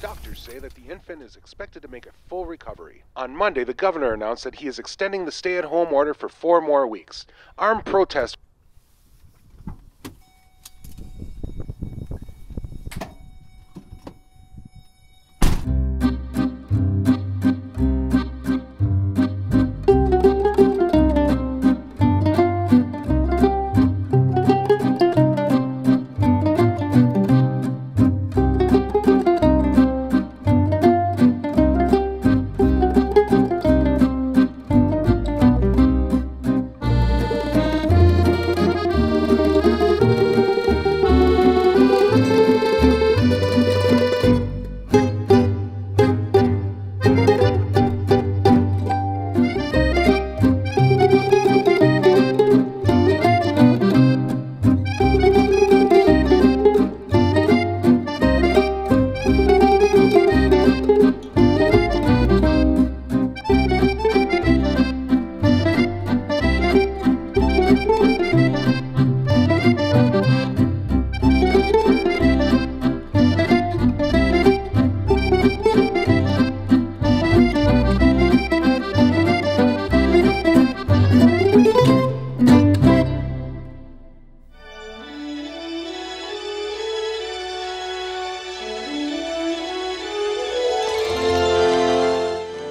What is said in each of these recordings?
Doctors say that the infant is expected to make a full recovery. On Monday, the governor announced that he is extending the stay at home order for four more weeks. Armed protests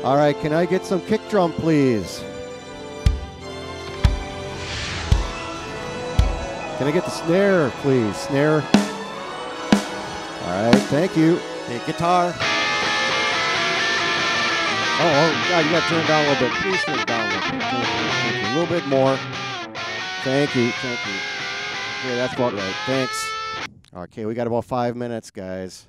All right, can I get some kick drum, please? Can I get the snare, please? Snare. All right, thank you. Hey, guitar. Oh, oh, God, you got to turn down a little bit. Please turn down a little bit. Thank you, thank you. A little bit more. Thank you, thank you. Yeah, that's about right. Thanks. Okay, we got about five minutes, guys.